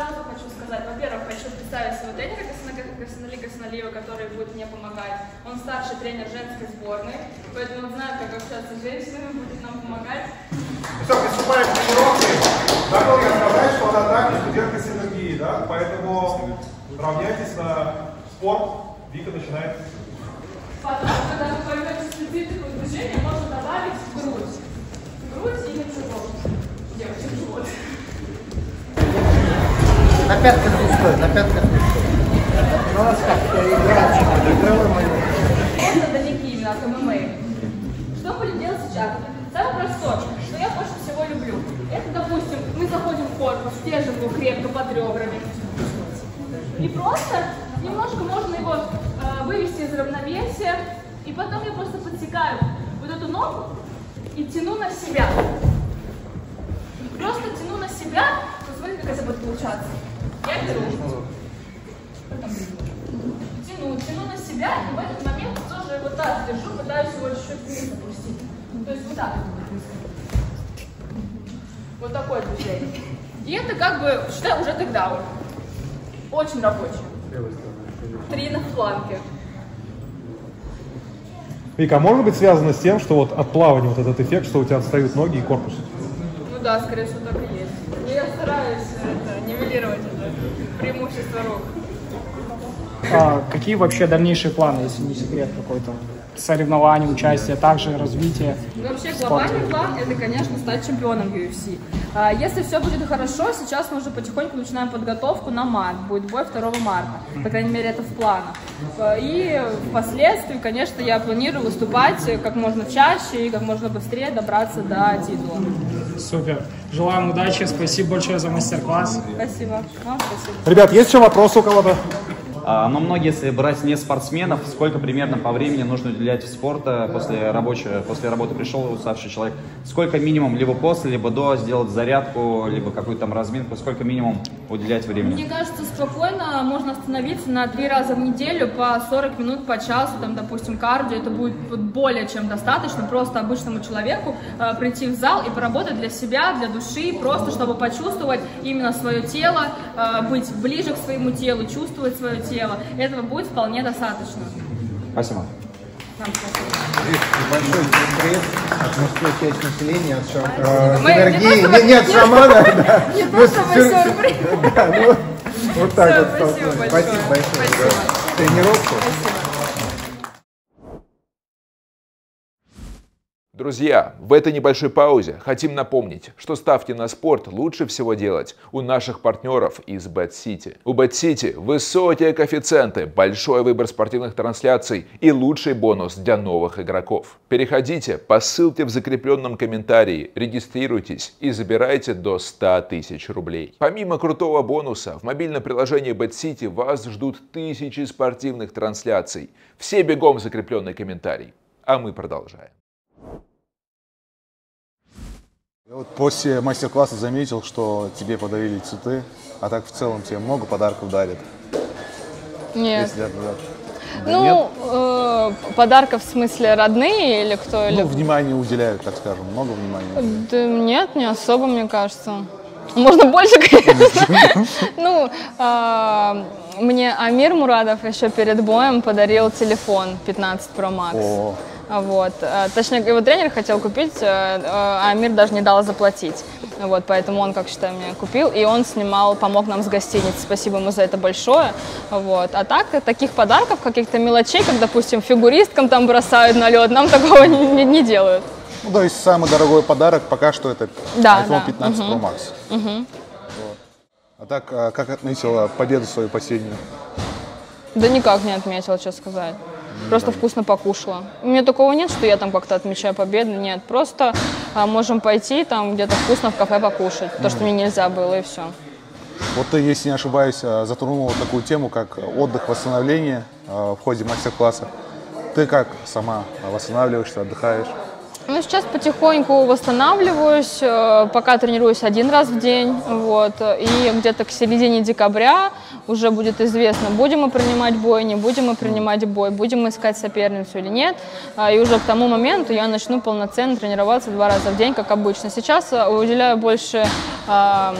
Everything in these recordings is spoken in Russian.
сразу хочу сказать, во-первых, хочу представить своего тренера Гасанали Гасаналиева, который будет мне помогать. Он старший тренер женской сборной, поэтому он знает, как общаться с женщинами, будет нам помогать. Что, приступаем к тренировке. Я сказать, что она также студентка синергии, да? Поэтому равняйтесь на спорт. Вика начинает. Потом, когда вы поймете специфику движения, можно добавить грудь. Грудь или живот. Девочек, живот. На пятках не стой, на пятках не стой. Ну, у нас как, играем, игровой момент. Это далеки именно от ММА. Что будем делать сейчас? Самое простое, что я больше всего люблю. Это, допустим, мы заходим в корпус, держим его крепко под ребрами. И просто немножко можно его э, вывести из равновесия. И потом я просто подсекаю вот эту ногу и тяну на себя. Просто тяну на себя. Посмотрите, как это будет получаться. Я беру. Тяну, тяну на себя, и в этот момент тоже вот так держу, пытаюсь его чуть-чуть вниз опустить. То есть вот так. Вот такое движение. И это как бы, считай, уже тейкдаун. Очень рабочий. Три на фланге. Вика, а может быть связано с тем, что вот от плавания вот этот эффект, что у тебя отстают ноги и корпус? Ну да, скорее всего, так и есть. Но я стараюсь это, нивелировать это преимущество рук. А какие вообще дальнейшие планы, если не секрет какой-то? Соревнования, участие, также развитие? Вообще глобальный план это, конечно, стать чемпионом UFC. А, Если все будет хорошо, сейчас мы уже потихоньку начинаем подготовку на март. Будет бой 2 марта. По крайней мере, это в планах. А, И впоследствии, конечно, я планирую выступать как можно чаще и как можно быстрее добраться до титула. Супер. Желаем удачи, спасибо большое за мастер-класс. Спасибо. Вам спасибо. Ребят, есть еще вопросы у кого-то? А, Но многие, если брать не спортсменов, сколько примерно по времени нужно уделять спорта после, рабочего, после работы пришел уставший человек, сколько минимум либо после, либо до сделать зарядку, либо какую-то там разминку, сколько минимум уделять времени? Мне кажется, спокойно можно остановиться на три раза в неделю по 40 минут, по часу, там, допустим, кардио. Это будет более чем достаточно просто обычному человеку э, прийти в зал и поработать для себя, для души, просто чтобы почувствовать именно свое тело, э, быть ближе к своему телу, чувствовать свое тело. Этого будет вполне достаточно. Спасибо. Небольшой сюрприз от мужской части населения, от шам... э, Мы- не синергии. то чтобы- Нет, нет, не- шамана, да. Не Ну, то чтобы сюр- сюрприз. Да, ну, вот так вот. спасибо большое. Спасибо большое. Спасибо. за Тренировку. Друзья, в этой небольшой паузе хотим напомнить, что ставки на спорт лучше всего делать у наших партнеров из Bad City. У Bad City высокие коэффициенты, большой выбор спортивных трансляций и лучший бонус для новых игроков. Переходите по ссылке в закрепленном комментарии, регистрируйтесь и забирайте до 100 тысяч рублей. Помимо крутого бонуса, в мобильном приложении Bad City вас ждут тысячи спортивных трансляций. Все бегом в закрепленный комментарий. А мы продолжаем. Я вот после мастер-класса заметил, что тебе подарили цветы, а так в целом тебе много подарков дарят. Нет. Если это, да. Да Ну, э, подарков в смысле родные или кто? нет? Или... Ну, внимание уделяют, так скажем, много внимания. уделяют. Да нет, не особо, мне кажется. Можно больше, конечно. Ну, а, мне Амир Мурадов еще перед боем подарил телефон 15 Pro Max. Вот. э, Точнее, его тренер хотел купить, э, э, а Амир даже не дал заплатить. Вот, поэтому он, как считаю, мне купил, и он снимал, помог нам с гостиницы. Спасибо ему за это большое. Вот. А так, таких подарков, каких-то мелочей, как, допустим, фигуристкам там бросают на лед, нам такого не, не- не делают. ну, то есть самый дорогой подарок пока что это Да, iPhone да, 15 Pro Max. Вот. А так, а как отметила победу свою последнюю? Да никак не отметила, что сказать. Просто вкусно покушала. У меня такого нет, что я там как-то отмечаю победу. Нет, просто а, можем пойти там где-то вкусно в кафе покушать. То, что мне нельзя было, и все. Вот ты, если не ошибаюсь, а, затронула такую тему, как отдых, восстановление а, в ходе мастер-класса. Ты как сама восстанавливаешься, отдыхаешь? Ну, сейчас потихоньку восстанавливаюсь, э, пока тренируюсь один раз в день, вот, и где-то к середине декабря уже будет известно, будем мы принимать бой, не будем мы принимать бой, будем мы искать соперницу или нет, А, и уже к тому моменту я начну полноценно тренироваться два раза в день, как обычно. Сейчас э, уделяю больше а,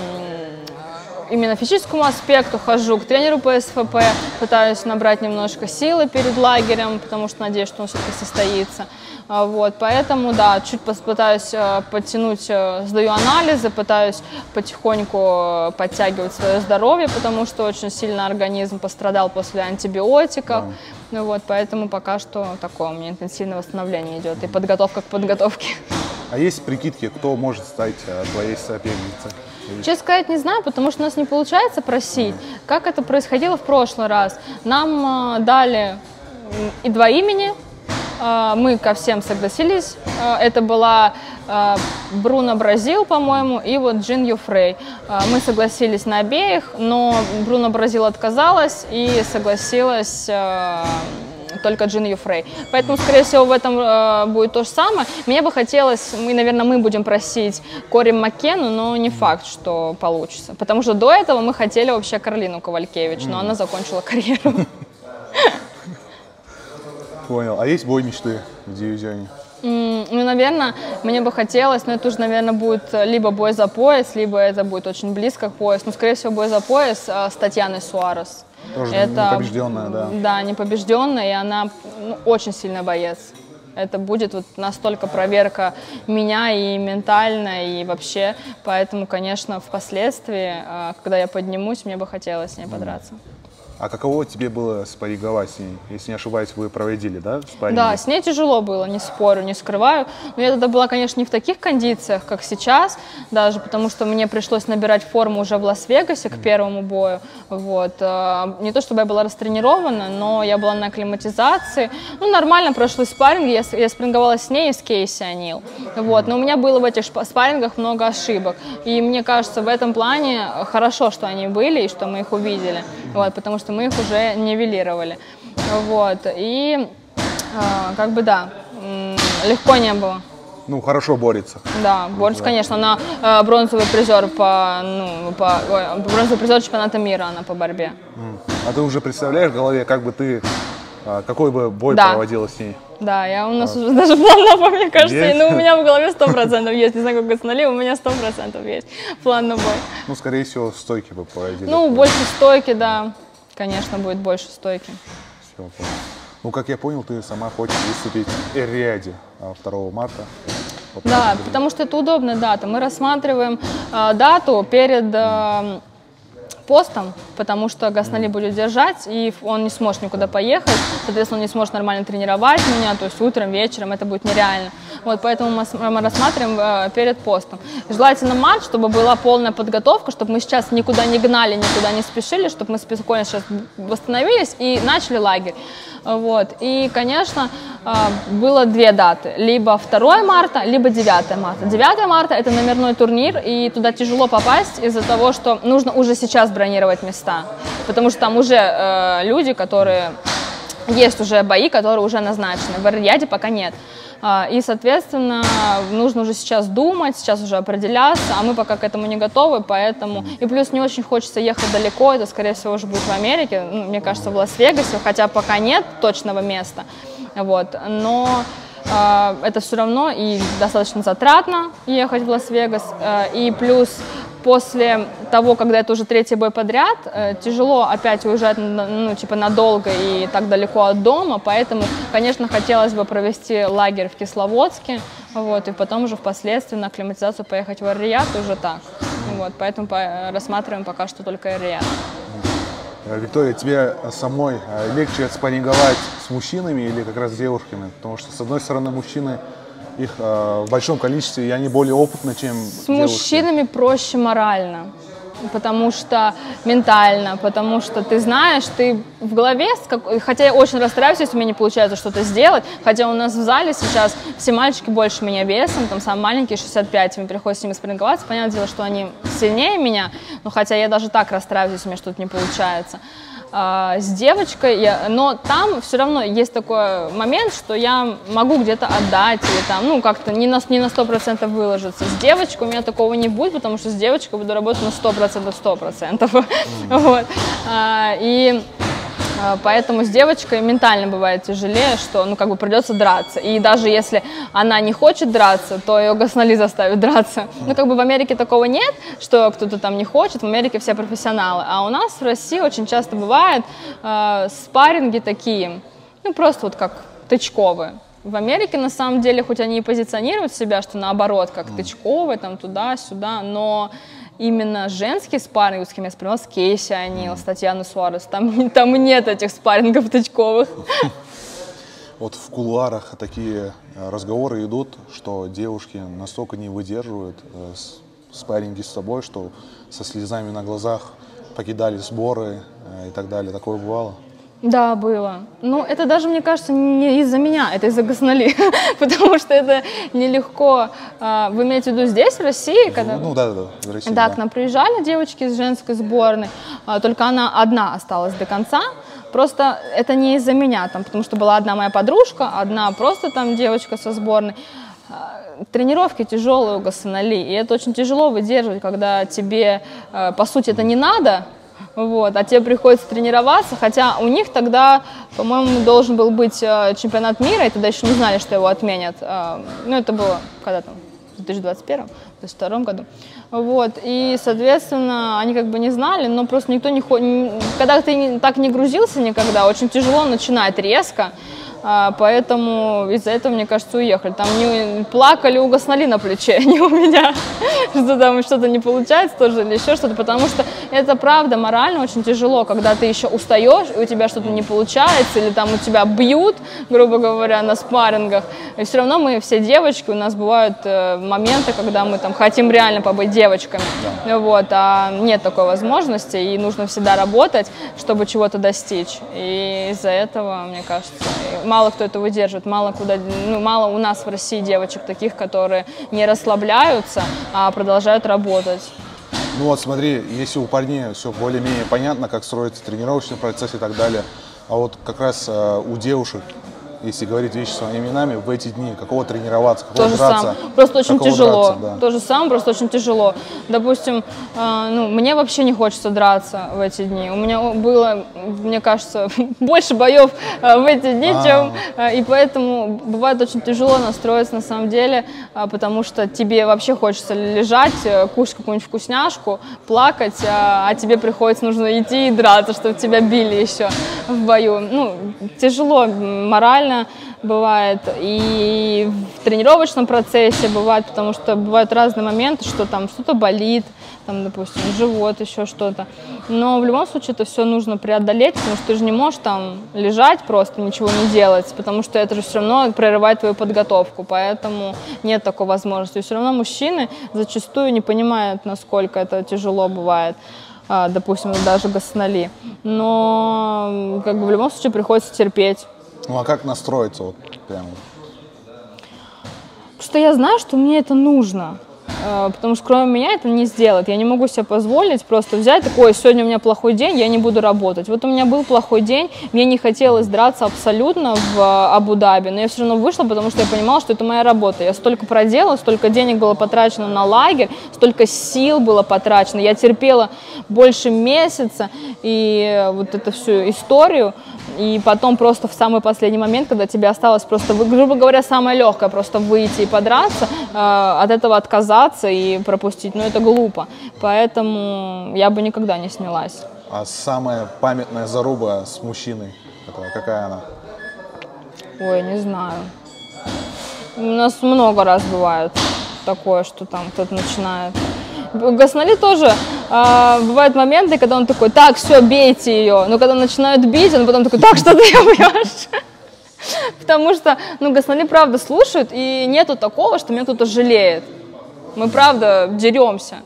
именно физическому аспекту хожу, к тренеру по СФП, пытаюсь набрать немножко силы перед лагерем, потому что надеюсь, что он все-таки состоится. А, Вот, поэтому, да, чуть пытаюсь э, подтянуть, э, сдаю анализы, пытаюсь потихоньку э, подтягивать свое здоровье, потому что очень сильно организм пострадал после антибиотиков. Ну вот, поэтому пока что такое у меня интенсивное восстановление идет и подготовка к подготовке. А есть прикидки, кто может стать твоей соперницей? Честно сказать, не знаю, потому что у нас не получается просить. Как это происходило в прошлый раз? Нам э, дали и два имени, э, мы ко всем согласились. Э, это была Бруно Бразил, по-моему, и вот Джин Юфрей. Мы согласились на обеих, но Бруно Бразил отказалась и согласилась только Джин Юфрей. Поэтому, скорее всего, в этом э, будет то же самое. Мне бы хотелось, мы, наверное, мы будем просить Кори Маккену, но не факт, что получится. Потому что до этого мы хотели вообще Каролину Ковалькевич, но она закончила карьеру. Понял. А есть бой мечты в дивизионе? Ну, наверное, мне бы хотелось, но это уже, наверное, будет либо бой за пояс, либо это будет очень близко к поясу. Ну, скорее всего, бой за пояс а, с Татьяной Суарес. Тоже непобежденная, да. Да, непобежденная, и она ну, очень сильный боец. Это будет вот настолько проверка меня и ментально, и вообще. Поэтому, конечно, впоследствии, а, когда я поднимусь, мне бы хотелось с ней подраться. А каково тебе было спарринговать с ней? Если не ошибаюсь, вы проводили, да, спарринги? Да, с ней тяжело было, не спорю, не скрываю. Но я тогда была, конечно, не в таких кондициях, как сейчас, даже потому что мне пришлось набирать форму уже в Лас-Вегасе к первому бою. Вот. а, Не то чтобы я была растренирована, но я была на акклиматизации. Ну, нормально прошли спарринги, я, я спарринговала с ней и с Кейси Анил. Вот. Но у меня было в этих спаррингах много ошибок. И мне кажется, в этом плане хорошо, что они были и что мы их увидели. Вот, потому что мы их уже нивелировали. Вот. И а, как бы да, легко не было. Ну, хорошо борется. Да, борется, конечно, она э, бронзовый призер по, ну, по ой, бронзовый призер чемпионата мира, она по борьбе. А ты уже представляешь в голове, как бы ты, какой бы бой Да. проводила с ней? Да, я у нас уже даже план на бой, мне кажется, Есть? ну у меня в голове сто процентов есть, не знаю, как остальные, у меня сто процентов есть план на бой. Ну, скорее всего, стойки бы проводили. Ну, больше стойки, да, конечно, будет больше стойки. Всё, понял. Ну, как я понял, ты сама хочешь выступить в Эр-Рияде а, 2 марта. Да, потому что это удобная дата. Мы рассматриваем э, дату перед э, постом, потому что Гаснали будет держать, и он не сможет никуда поехать, соответственно, он не сможет нормально тренировать меня, то есть утром, вечером, это будет нереально. Вот, поэтому мы, рассматриваем э, перед постом. Желательно матч, чтобы была полная подготовка, чтобы мы сейчас никуда не гнали, никуда не спешили, чтобы мы спокойно сейчас восстановились и начали лагерь. Вот. И, конечно, э, было две даты. Либо 2 марта, либо 9 марта. 9 марта – это номерной турнир, и туда тяжело попасть из-за того, что нужно уже сейчас бронировать места. Потому что там уже э, люди, которые есть уже бои, которые уже назначены. В Эр-Рияде пока нет. А, И, соответственно, нужно уже сейчас думать, сейчас уже определяться, а мы пока к этому не готовы, поэтому... И плюс не очень хочется ехать далеко, это, скорее всего, уже будет в Америке, ну, мне кажется, в Лас-Вегасе, хотя пока нет точного места, вот, но а, это все равно и достаточно затратно ехать в Лас-Вегас, а, и плюс после того, когда это уже третий бой подряд, э, тяжело опять уезжать, ну, типа, надолго и так далеко от дома, поэтому, конечно, хотелось бы провести лагерь в Кисловодске, вот, и потом уже впоследствии на акклиматизацию поехать в Эр-Рияд уже так, вот, поэтому по- рассматриваем пока что только Эр-Рияд. Э, Виктория, тебе самой э, легче спарринговать с мужчинами или как раз с девушками? Потому что, с одной стороны, мужчины, их э, в большом количестве, и они более опытны, чем С мужчинами проще морально, потому что ментально, потому что ты знаешь, ты в голове, хотя я очень расстраиваюсь, если у меня не получается что-то сделать, хотя у нас в зале сейчас все мальчики больше меня весом, там самый маленький 65, мне приходится с ними спарринговаться, понятное дело, что они сильнее меня, но хотя я даже так расстраиваюсь, если у меня что-то не получается. А, с девочкой, я, но там все равно есть такой момент, что я могу где-то отдать или там, ну, как-то не на, не на 100% выложиться. С девочкой у меня такого не будет, потому что с девочкой буду работать на 100%, 100%. Вот. А, и Поэтому с девочкой ментально бывает тяжелее, что ну как бы придется драться. И даже если она не хочет драться, то ее Гаснали заставит драться. Ну как бы в Америке такого нет, что кто-то там не хочет. В Америке все профессионалы. А у нас в России очень часто бывает э, спарринги такие, ну просто вот как тычковые. В Америке, на самом деле, хоть они и позиционируют себя, что наоборот, как тычковые, там туда-сюда, но именно женский спарринг, с кем я смотрела, с Кейси Анил, с Татьяной Суарес, там, там нет этих спаррингов тычковых. Вот в кулуарах такие э, разговоры идут, что девушки настолько не выдерживают э, спарринги с собой, что со слезами на глазах покидали сборы э, и так далее. Такое бывало? Да, было. Ну, это даже, мне кажется, не из-за меня, это из-за Гаснали, потому что это нелегко. А, Вы имеете в виду здесь, в России, когда... Ну да, да, да, в России, Да, да. к нам приезжали девочки из женской сборной, а, только она одна осталась до конца. Просто это не из-за меня, там, потому что была одна моя подружка, одна просто там девочка со сборной. А, Тренировки тяжелые у Гасанали, и это очень тяжело выдерживать, когда тебе, по сути, это не надо, вот, а тебе приходится тренироваться, хотя у них тогда, по-моему, должен был быть э, чемпионат мира, и тогда еще не знали, что его отменят. А, Ну, это было когда там, в 2021 2022 году. Вот, и, соответственно, они как бы не знали, но просто никто не ходит. Когда ты так не грузился никогда, очень тяжело начинать резко, поэтому из-за этого, мне кажется, уехали. Там не плакали у Гаснали на плече, не у меня, что там что-то не получается тоже или еще что-то, потому что это правда морально очень тяжело, когда ты еще устаешь, и у тебя что-то не получается, или там у тебя бьют, грубо говоря, на спаррингах, и все равно мы все девочки, у нас бывают э, моменты, когда мы там хотим реально побыть девочками, вот, а нет такой возможности, и нужно всегда работать, чтобы чего-то достичь, и из-за этого, мне кажется, мало кто это выдерживает, мало куда, ну, мало у нас в России девочек таких, которые не расслабляются, а продолжают работать. Ну вот смотри, если у парней все более-менее понятно, как строится тренировочный процесс и так далее, а вот как раз э, у девушек, если говорить вещи своими именами, в эти дни какого тренироваться, какого То же драться? самое. Просто очень тяжело. драться, да. То же самое, просто очень тяжело. Допустим, э, ну, мне вообще не хочется драться в эти дни. У меня было, мне кажется, больше боев э, в эти дни, А. чем... э, и поэтому бывает очень тяжело настроиться на самом деле, э, потому что тебе вообще хочется лежать, э, кушать какую-нибудь вкусняшку, плакать, а, а тебе приходится, нужно идти и драться, чтобы тебя били еще в бою. Ну, тяжело м, морально бывает и в тренировочном процессе бывает, потому что бывают разные моменты, что там что-то болит, там, допустим, живот, еще что-то. Но в любом случае это все нужно преодолеть, потому что ты же не можешь там лежать просто, ничего не делать, потому что это же все равно прерывает твою подготовку, поэтому нет такой возможности. И все равно мужчины зачастую не понимают, насколько это тяжело бывает а, допустим, даже Гаснали. Но как бы в любом случае приходится терпеть. Ну а как настроиться вот прямо? Потому что я знаю, что мне это нужно. Э, Потому что кроме меня это не сделает. Я не могу себе позволить просто взять такой, сегодня у меня плохой день, я не буду работать. Вот у меня был плохой день, мне не хотелось драться абсолютно в э, Абу-Даби, но я все равно вышла, потому что я понимала, что это моя работа. Я столько проделала, столько денег было потрачено на лагерь, столько сил было потрачено. Я терпела больше месяца и э, вот эту всю историю. И потом просто в самый последний момент, когда тебе осталось просто, грубо говоря, самое легкое, просто выйти и подраться, э, от этого отказаться и пропустить, ну это глупо. Поэтому я бы никогда не снялась. А самая памятная заруба с мужчиной, какая она? Ой, не знаю. У нас много раз бывает такое, что там кто-то начинает. Гаснали тоже а, бывают моменты, когда он такой, так, все, бейте ее. Но когда начинают бить, он потом такой, так, что ты ее бьешь? Потому что, ну, Гаснали правда слушают, и нету такого, что меня кто-то жалеет. Мы правда деремся.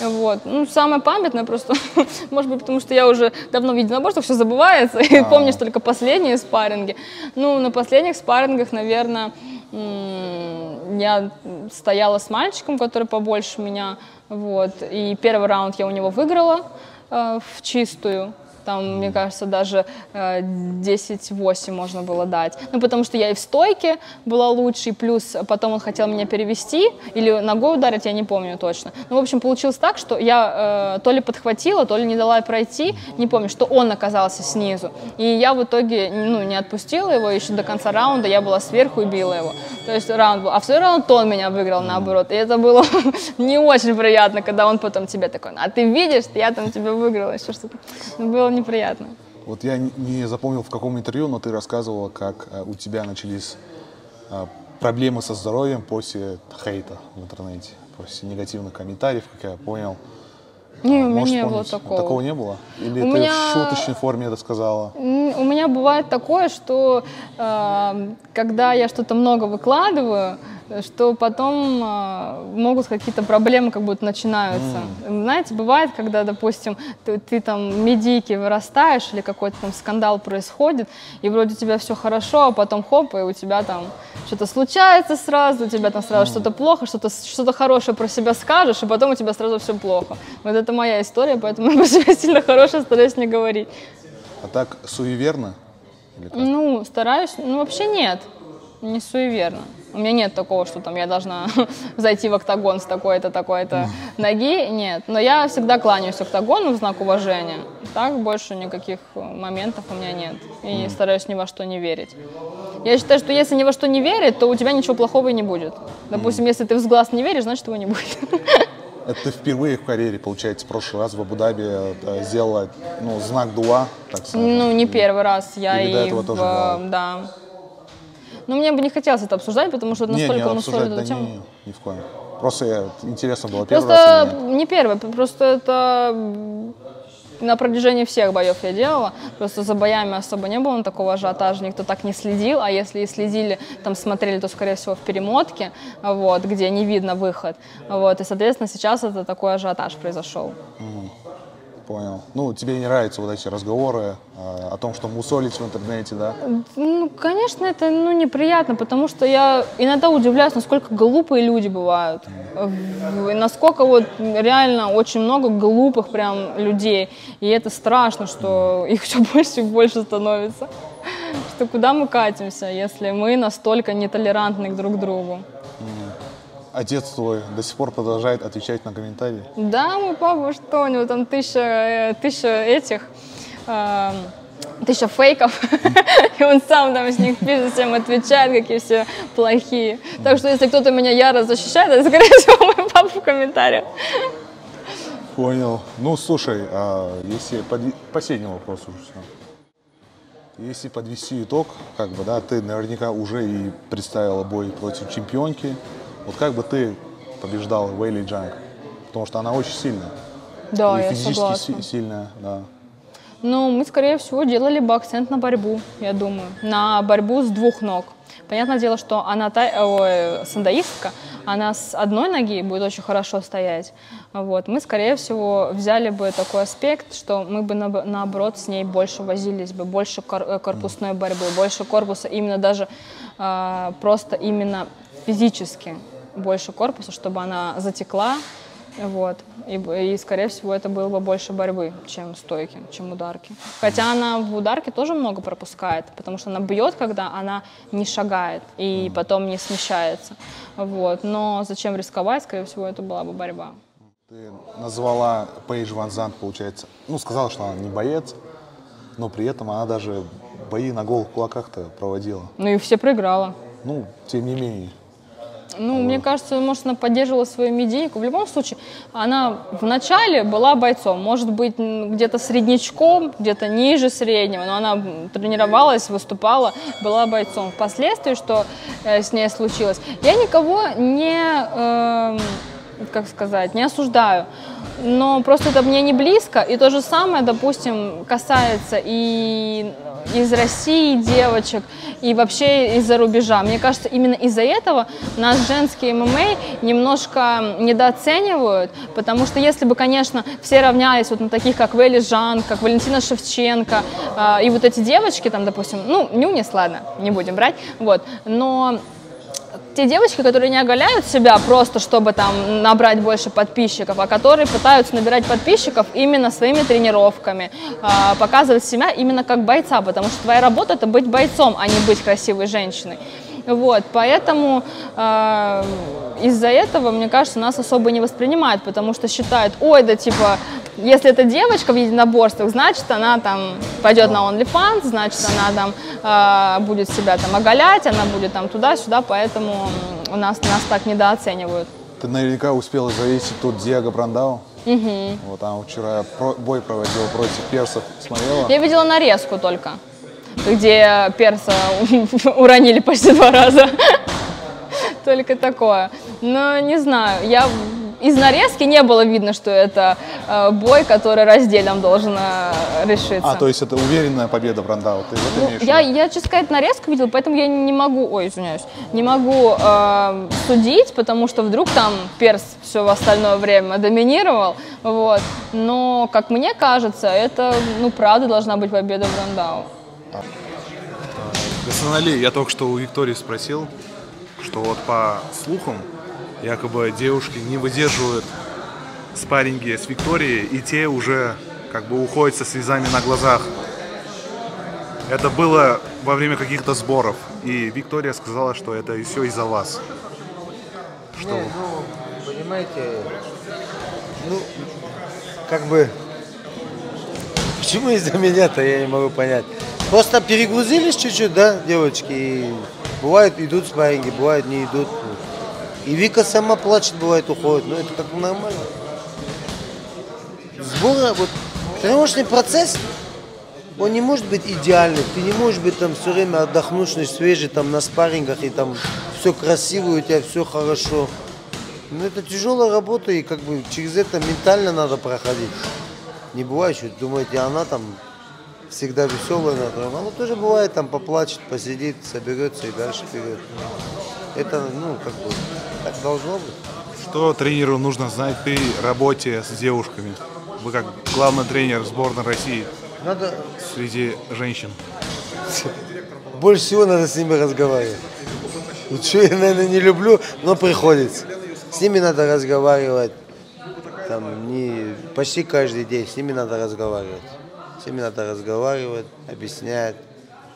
Вот. Ну, самое памятное просто, может быть, потому что я уже давно в единоборствах, все забывается, и помнишь только последние спарринги. Ну, на последних спаррингах, наверное, я стояла с мальчиком, который побольше меня, вот, и первый раунд я у него выиграла э, в чистую, Там, мне кажется, даже э, 10-8 можно было дать. Ну, потому что я и в стойке была лучше, и плюс потом он хотел меня перевести или ногой ударить, я не помню точно. Ну, в общем, получилось так, что я э, то ли подхватила, то ли не дала пройти, не помню, что он оказался снизу. И я в итоге, ну, не отпустила его еще до конца раунда, я была сверху и била его. То есть раунд был. А второй раунд он меня выиграл, наоборот. И это было не очень приятно, когда он потом тебе такой, а ты видишь, я там тебя выиграла, еще что-то. Ну, было неприятно. Вот я не- запомнил в каком интервью, но ты рассказывала, как э, у тебя начались э, проблемы со здоровьем после хейта в интернете, после негативных комментариев, как я понял. Не, у меня Можешь не было вспомнить? такого. Такого не было? Или У ты меня- в шуточной форме это сказала? У меня бывает такое, что э, когда я что-то много выкладываю, что потом э, могут какие-то проблемы как будто начинаются. Знаете, бывает, когда, допустим, ты, ты там медийки вырастаешь или какой-то там скандал происходит, и вроде у тебя все хорошо, а потом хоп, и у тебя там что-то случается сразу, у тебя там сразу что-то плохо, что-то что хорошее про себя скажешь, и потом у тебя сразу все плохо. Вот это моя история, поэтому я про себя сильно хорошее стараюсь не говорить. А так суеверно? Ну, стараюсь. Ну, вообще нет. Не суеверно. У меня нет такого, что там я должна зайти в октагон с такой-то, такой-то ноги. Нет. Но я всегда кланяюсь октагону в знак уважения. Так больше никаких э, моментов у меня нет. И стараюсь ни во что не верить. Я считаю, что если ни во что не верить, то у тебя ничего плохого и не будет. Допустим, если ты в глаз не веришь, значит его не будет. Это ты впервые в карьере, получается, в прошлый раз в Абу-Даби э, сделала ну, знак дуа, так скажем. Ну, не первый раз. Я Или и до этого в- тоже была? да. Но мне бы не хотелось это обсуждать, потому что это не, не настолько обсуждать, да эту тему. не, ни в коем. Просто я- интересно было первый раз Просто нет? не первый, просто это на протяжении всех боев я делала. Просто за боями особо не было такого ажиотажа, никто так не следил. А если и следили, там смотрели, то, скорее всего, в перемотке, вот, где не видно выход. Вот, и, соответственно, сейчас это такой ажиотаж произошел. Понял. Ну, тебе не нравятся вот эти разговоры э, о том, что мусолить в интернете, да? Ну, конечно, это ну, неприятно, потому что я иногда удивляюсь, насколько глупые люди бывают. И насколько вот реально очень много глупых прям людей. И это страшно, что их все больше и больше становится. Что куда мы катимся, если мы настолько нетолерантны друг к другу. Отец твой до сих пор продолжает отвечать на комментарии. Да, мой папа, что у него там тысяча, э, тысяча этих, эм, тысяча фейков, и он сам там с них пишет, всем отвечает, какие все плохие. Так что если кто-то меня яро защищает, это, скорее всего, мой папа в комментариях. Понял. Ну, слушай, а если подви- последний вопрос уже всё. Если подвести итог, как бы, да, ты наверняка уже и представила бой против чемпионки. Вот как бы ты побеждал Вейли Джанг? Потому что она очень сильная. Да, и я физически согласна. си- сильная, да. Ну, мы, скорее всего, делали бы акцент на борьбу, я думаю. На борьбу с двух ног. Понятное дело, что она та, ой, сандаистка, она с одной ноги будет очень хорошо стоять. Вот. Мы, скорее всего, взяли бы такой аспект, что мы бы, на- наоборот, с ней больше возились бы, больше кор- э, корпусной борьбы, больше корпуса, именно даже а, просто именно физически больше корпуса, чтобы она затекла, вот. И, и, скорее всего, это было бы больше борьбы, чем стойки, чем ударки. Хотя она в ударке тоже много пропускает, потому что она бьет, когда она не шагает и потом не смещается. Вот. Но зачем рисковать, скорее всего, это была бы борьба. Ты назвала Пейдж Ван Зант, получается, ну, сказала, что она не боец, но при этом она даже бои на голых кулаках-то проводила. Ну и все проиграла. Ну, тем не менее. Ну, мне кажется, может, она поддерживала свою медийку. В любом случае, она в начале была бойцом. Может быть, где-то среднячком, где-то ниже среднего, но она тренировалась, выступала, была бойцом. Впоследствии, что э, с ней случилось, я никого не, эм, как сказать, не осуждаю. Но просто это мне не близко. И то же самое, допустим, касается и из России девочек, и вообще из-за рубежа. Мне кажется, именно из-за этого наш женский ММА немножко недооценивают, потому что если бы, конечно, все равнялись вот на таких, как Вели Жан, как Валентина Шевченко, э, и вот эти девочки, там, допустим, ну, Нюнис, ладно, не будем брать, вот, но те девочки, которые не оголяют себя просто, чтобы там набрать больше подписчиков, а которые пытаются набирать подписчиков именно своими тренировками, а, показывать себя именно как бойца, потому что твоя работа это быть бойцом, а не быть красивой женщиной. Вот, поэтому э, из-за этого, мне кажется, нас особо не воспринимают, потому что считают, ой, да типа, если это девочка в единоборствах, значит, она там пойдет на OnlyFans, значит, она там э, будет себя там оголять, она будет там туда-сюда, поэтому у нас, нас так недооценивают. Ты наверняка успела зависеть тут Диего Брандау. Угу. Вот она вчера бой проводила против персов. Смотрела? Я видела нарезку только, где перса уронили почти два раза. Только такое. Но не знаю, я из нарезки не было видно, что это э, бой, который разделом должен э, решиться. А, то есть это уверенная победа Брандау. Ты вот Ну, в я, я, честно сказать, нарезку видела, поэтому я не могу, ой, извиняюсь, не могу э, судить, потому что вдруг там перс все остальное время доминировал, вот. Но, как мне кажется, это, ну, правда должна быть победа Брандау. Гасанали, я только что у Виктории спросил, что вот по слухам, якобы девушки не выдерживают спарринги с Викторией, и те уже как бы уходят со слезами на глазах. Это было во время каких-то сборов, и Виктория сказала, что это все из-за вас. Что? Не, ну, понимаете, ну, как бы, почему из-за меня-то, я не могу понять. Просто перегрузились чуть-чуть, да, девочки, и бывает идут спарринги, бывает не идут. И Вика сама плачет, бывает уходит, ну это как нормально. Сборы, вот, тренировочный процесс, он не может быть идеальным. Ты не можешь быть там все время отдохнувший, свежий, там на спаррингах, и там все красиво, у тебя все хорошо. Ну, это тяжелая работа, и как бы через это ментально надо проходить. Не бывает, что думаете, она там всегда веселая на тренировке. Она тоже бывает, там поплачет, посидит, соберется и дальше вперед. Это, ну, как бы, так должно быть. Что тренеру нужно знать при работе с девушками? Вы как главный тренер сборной России Надо, среди женщин. больше всего надо с ними разговаривать. Что я, наверное, не люблю, но приходится. С ними надо разговаривать. Там не почти каждый день с ними надо разговаривать. Ними надо разговаривать, объяснять,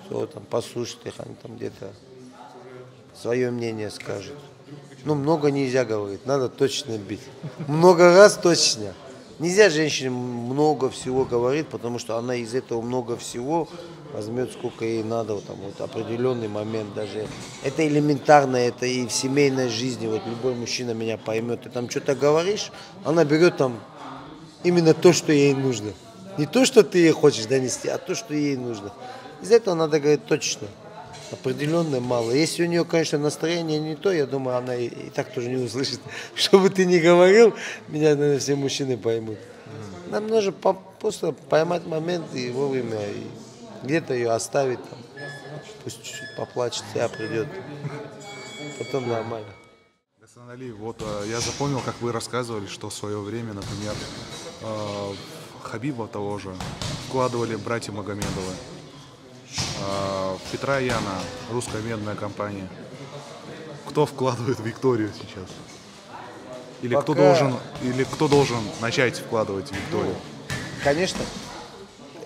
что там, послушать их, они там где-то свое мнение скажут. Ну, много нельзя говорить, надо точно бить. Много раз точно. Нельзя женщине много всего говорить, потому что она из этого много всего возьмет, сколько ей надо, вот, там, вот определенный момент даже. Это элементарно, это и в семейной жизни, вот любой мужчина меня поймет. Ты там что-то говоришь, она берет там именно то, что ей нужно. Не то, что ты ей хочешь донести, а то, что ей нужно. Из этого надо говорить точно. Определенно мало. Если у нее, конечно, настроение не то, я думаю, она и, и так тоже не услышит. Что бы ты ни говорил, меня, наверное, все мужчины поймут. Нам нужно по- просто поймать момент и вовремя, и где-то ее оставить там. Пусть чуть-чуть поплачет, себя придет. Потом нормально. Гасан Али, вот э, я запомнил, как вы рассказывали, что в свое время, например, э, Хабиба того же вкладывали братья Магомедовы. В Петра Яна, русская медная компания. Кто вкладывает Викторию сейчас? Или кто Пока- должен, или кто должен начать вкладывать Викторию? Конечно.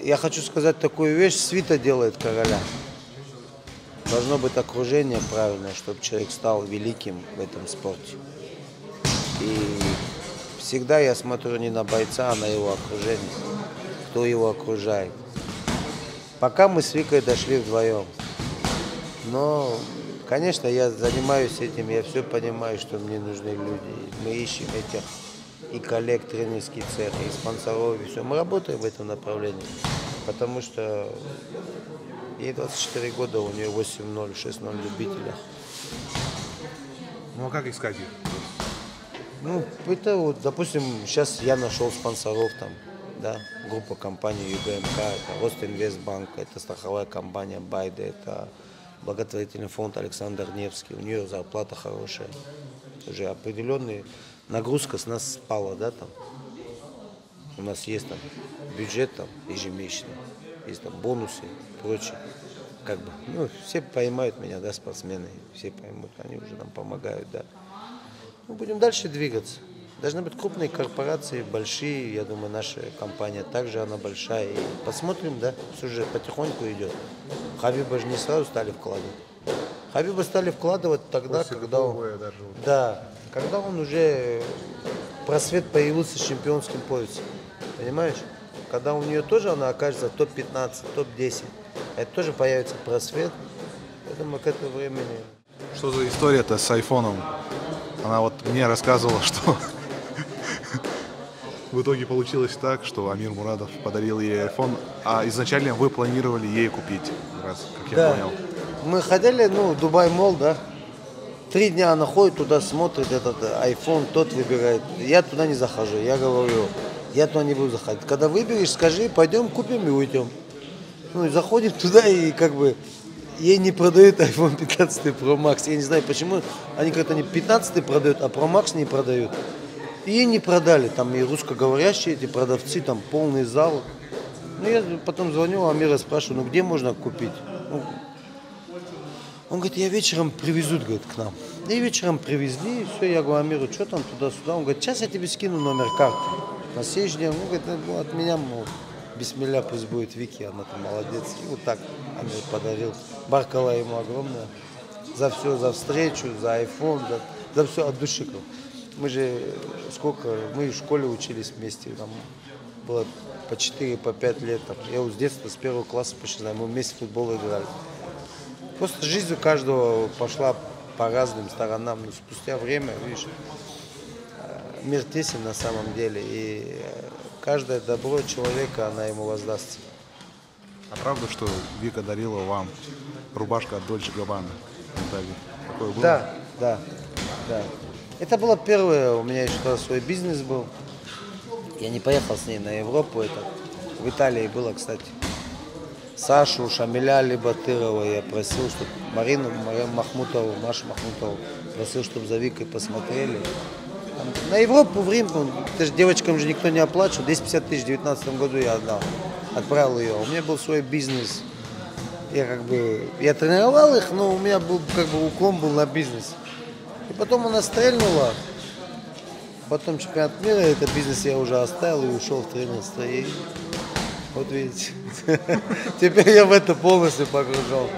Я хочу сказать такую вещь, свита делает короля. Должно быть окружение правильное, чтобы человек стал великим в этом спорте. И всегда я смотрю не на бойца, а на его окружение. Кто его окружает. Пока мы с Викой дошли вдвоем. Но, конечно, я занимаюсь этим, я все понимаю, что мне нужны люди. Мы ищем этих и коллег, тренерский цех, и спонсоров, и все. Мы работаем в этом направлении, потому что ей 24 года, у нее 8-0, 6-0 любителя. Ну а как искать их? Ну, это вот, допустим, сейчас я нашел спонсоров там, да, группа компаний ЮГМК, это Ростинвестбанк, это страховая компания Байда, это благотворительный фонд Александр Невский, у нее зарплата хорошая, уже определенная нагрузка с нас спала, да, там. У нас есть там бюджет там ежемесячный, есть там бонусы прочее. как бы, ну, все поймают меня, да, спортсмены, все поймут, они уже нам помогают, да. Мы будем дальше двигаться. Должны быть крупные корпорации, большие, я думаю, наша компания также, она большая. И посмотрим, да, все же потихоньку идет. Хабиба же не сразу стали вкладывать. Хабиба стали вкладывать тогда, После когда он, даже да, когда он уже просвет появился с чемпионским поясом. Понимаешь? Когда у нее тоже она окажется топ-15, топ-10, это тоже появится просвет. Поэтому к этому времени Что за история-то с айфоном? Она вот мне рассказывала, что в итоге получилось так, что Амир Мурадов подарил ей iPhone, а изначально вы планировали ей купить, раз, как я Да. понял. Мы ходили, ну, Дубай Мол, да. Три дня она ходит туда, смотрит этот iPhone, тот выбирает. Я туда не захожу. Я говорю, я туда не буду заходить. Когда выберешь, скажи, пойдем купим и уйдем. Ну, и заходим туда и как бы ей не продают iPhone 15 Pro Max. Я не знаю почему. Они как-то не 15 продают, а Pro Max не продают. И ей не продали. Там и русскоговорящие эти продавцы, там полный зал. Ну, я потом звоню Амира, спрашиваю, ну где можно купить? Ну, он говорит, я вечером привезут, говорит, к нам. И вечером привезли, и все, я говорю, Амиру, что там туда-сюда? Он говорит, сейчас я тебе скину номер карты. На следующий день, ну, говорит, ну, от меня, мол, бисмилля пусть будет Вики, она там молодец. И вот так Амир подарил. Баркала ему огромное. За все, за встречу, за iPhone, за, за все от души. Мы же сколько, мы в школе учились вместе, там было по 4, по 5 лет. Там. Я вот с детства, с первого класса почти знаю, мы вместе в футбол играли. Просто жизнь у каждого пошла по разным сторонам. Но спустя время, видишь, э, мир тесен на самом деле. И э, каждое добро человека, она ему воздастся. А правда, что Вика дарила вам рубашку от Дольче? Такое было? Да, да, да. Это было первое, у меня еще тогда свой бизнес был. Я не поехал с ней на Европу, это в Италии было, кстати. Сашу, Шамиля Либатырова я просил, чтобы Марину, Марину Махмутову, Машу Махмутову просил, чтобы за Викой посмотрели. На Европу, в Рим, ну, ты же девочкам же никто не оплачивал, 250 тысяч в 2019 году я отдал, отправил ее. У меня был свой бизнес, я как бы, я тренировал их, но у меня был как бы уклон был на бизнес. И потом она стрельнула, потом чемпионат мира, этот бизнес я уже оставил и ушел в тренерство. И вот видите, теперь я в это полностью погружен.